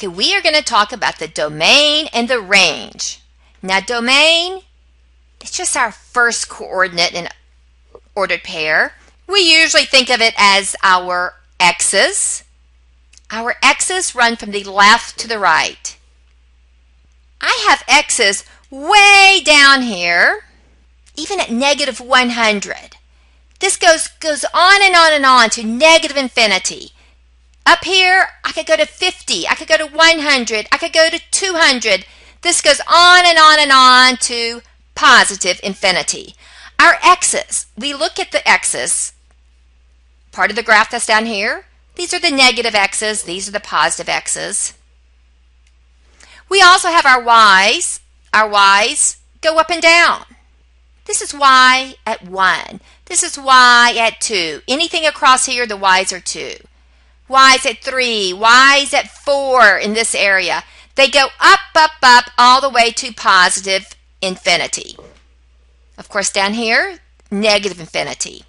Okay, we are going to talk about the domain and the range. Now, domain, it's just our first coordinate in ordered pair. We usually think of it as our x's. Our x's run from the left to the right. I have x's way down here, even at negative 100. This goes, goes on and on and on to negative infinity. Up here, I could go to 50, I could go to 100, I could go to 200. This goes on and on and on to positive infinity. Our x's, we look at the x's, part of the graph that's down here. These are the negative x's, these are the positive x's. We also have our y's. Our y's go up and down. This is y at 1. This is y at 2. Anything across here, the y's are 2. Y's at 3. y's at 4 in this area. They go up, up, up, all the way to positive infinity. Of course, down here, negative infinity.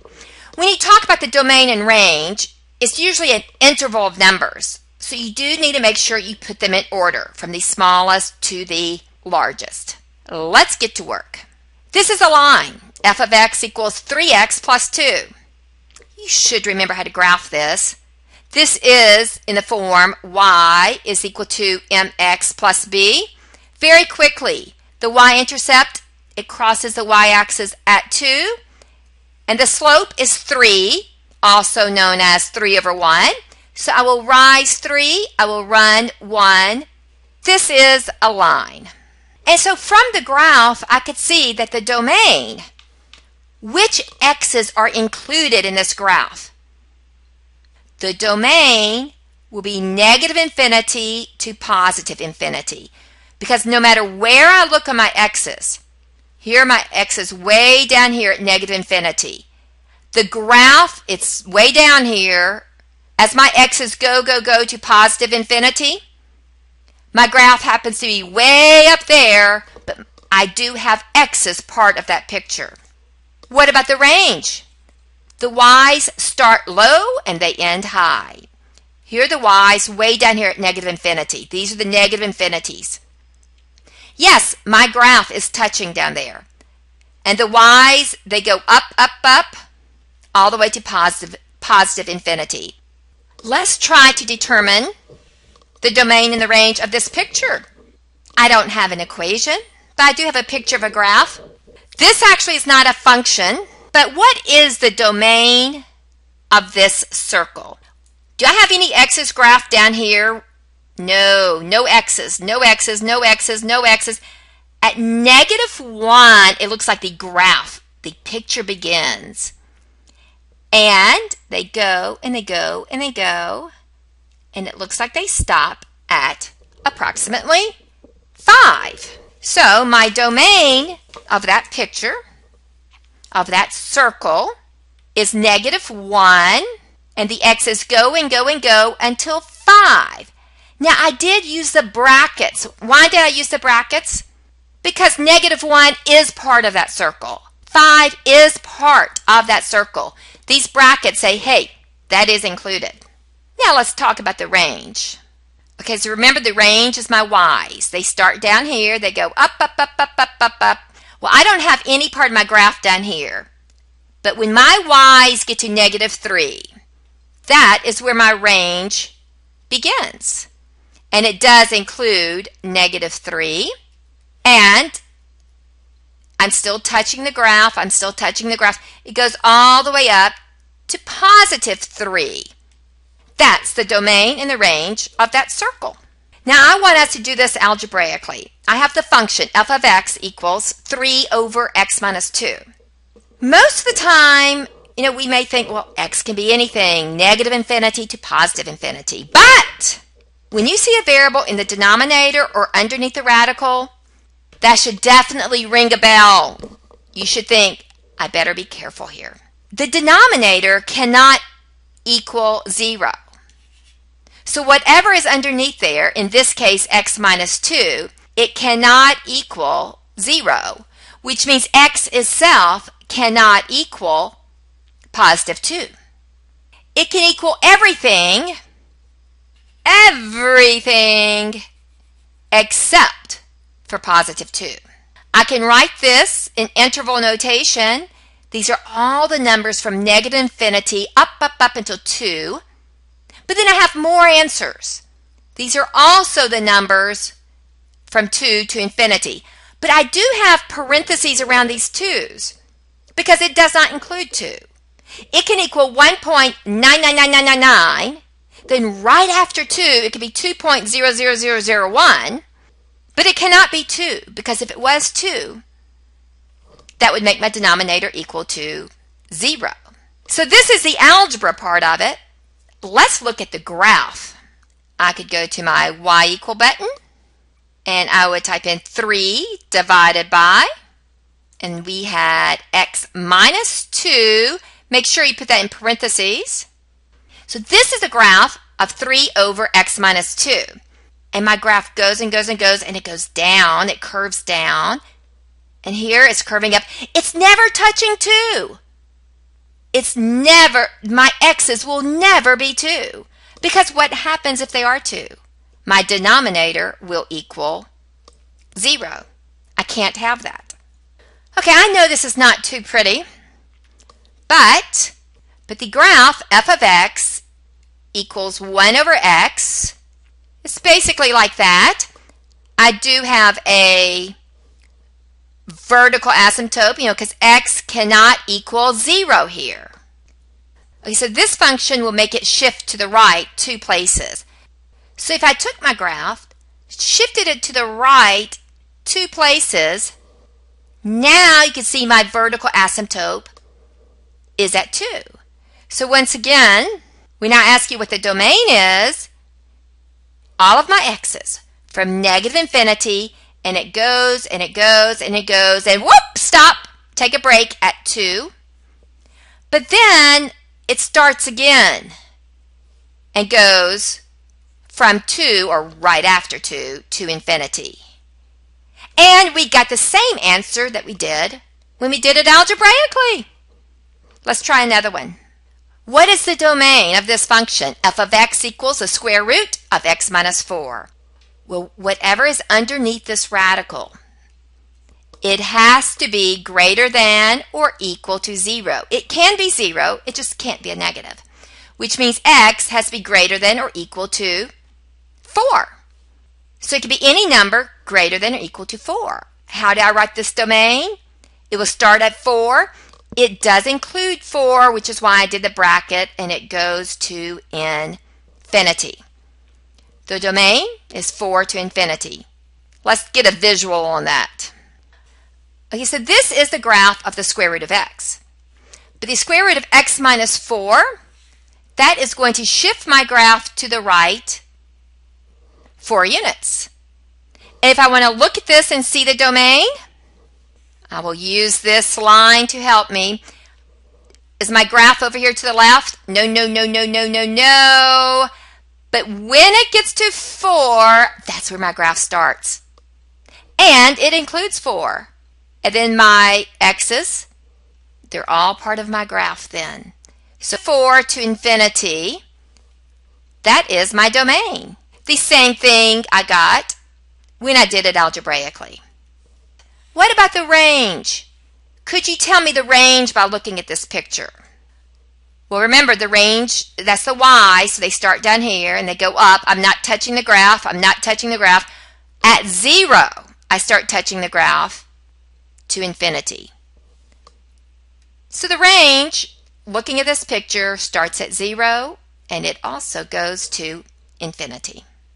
When you talk about the domain and range, it's usually an interval of numbers. So you do need to make sure you put them in order from the smallest to the largest. Let's get to work. This is a line. f of x equals 3x plus 2. You should remember how to graph this. This is in the form y is equal to mx plus b. Very quickly, the y-intercept, it crosses the y-axis at 2. And the slope is 3, also known as 3 over 1. So I will rise 3, I will run 1. This is a line. And so from the graph, I could see that the domain, which x's are included in this graph? The domain will be negative infinity to positive infinity. Because no matter where I look on my x's, here my x's way down here at negative infinity. The graph, it's way down here. As my x's go, go, go to positive infinity, my graph happens to be way up there, but I do have x's part of that picture. What about the range? The y's start low and they end high. Here are the y's way down here at negative infinity. These are the negative infinities. Yes, my graph is touching down there. And the y's, they go up, up, up, all the way to positive, positive infinity. Let's try to determine the domain and the range of this picture. I don't have an equation, but I do have a picture of a graph. This actually is not a function, but what is the domain of this circle? Do I have any x's graph down here? No, no x's, no x's, no x's, no x's. At negative 1, it looks like the graph, the picture begins. And they go and they go and they go and it looks like they stop at approximately 5. So my domain of that picture, of that circle, is negative 1, and the x's go and go and go until 5. Now I did use the brackets. Why did I use the brackets? Because negative 1 is part of that circle. 5 is part of that circle. These brackets say, hey, that is included. Now let's talk about the range. Okay, so remember the range is my y's. They start down here, they go up, up, up, up, up, up, up. Well, I don't have any part of my graph down here. But when my y's get to negative 3, that is where my range begins. And it does include negative 3. And I'm still touching the graph. I'm still touching the graph. It goes all the way up to positive 3. That's the domain and the range of that circle. Now I want us to do this algebraically. I have the function f of x equals 3 over x minus 2. Most of the time, you know, we may think, well, x can be anything, negative infinity to positive infinity. But when you see a variable in the denominator or underneath the radical, that should definitely ring a bell. You should think, I better be careful here. The denominator cannot equal 0. So whatever is underneath there, in this case x minus 2, it cannot equal 0, which means x itself cannot equal positive 2. It can equal everything everything except for positive 2. I can write this in interval notation. These are all the numbers from negative infinity up, up, up until 2. But then I have more answers. These are also the numbers from 2 to infinity. But I do have parentheses around these 2's because it does not include 2. It can equal 1.999999. Then right after 2, it could be 2.00001. But it cannot be 2 because if it was 2, that would make my denominator equal to 0. So this is the algebra part of it. Let's look at the graph. I could go to my y equal button and I would type in 3 divided by, and we had x minus 2. Make sure you put that in parentheses. So this is a graph of 3 over x minus 2. And my graph goes and goes and goes and it goes down, it curves down. And here it's curving up. It's never touching 2. It's never, my x's will never be 2. Because what happens if they are 2? My denominator will equal 0. I can't have that. Okay, I know this is not too pretty, but, but the graph f of x equals 1 over x it's basically like that. I do have a vertical asymptote, you know, because x cannot equal 0 here. Okay, so this function will make it shift to the right two places. So if I took my graph, shifted it to the right two places, now you can see my vertical asymptote is at 2. So once again, we now ask you what the domain is, all of my x's from negative infinity and it goes and it goes and it goes and whoop, stop, take a break at 2. But then it starts again and goes from 2 or right after 2 to infinity. And we got the same answer that we did when we did it algebraically. Let's try another one. What is the domain of this function? f of x equals the square root of x minus 4. Well, whatever is underneath this radical, it has to be greater than or equal to 0. It can be 0, it just can't be a negative, which means x has to be greater than or equal to 4. So it could be any number greater than or equal to 4. How do I write this domain? It will start at 4 it does include 4, which is why I did the bracket, and it goes to infinity. The domain is 4 to infinity. Let's get a visual on that. Okay, so this is the graph of the square root of x. But the square root of x minus 4, that is going to shift my graph to the right 4 units. And if I want to look at this and see the domain, I will use this line to help me. Is my graph over here to the left? No, no, no, no, no, no, no. But when it gets to 4, that's where my graph starts. And it includes 4. And then my x's, they're all part of my graph then. So 4 to infinity, that is my domain. The same thing I got when I did it algebraically. What about the range? Could you tell me the range by looking at this picture? Well, remember the range, that's the y, so they start down here and they go up. I'm not touching the graph. I'm not touching the graph. At zero, I start touching the graph to infinity. So the range, looking at this picture, starts at zero and it also goes to infinity.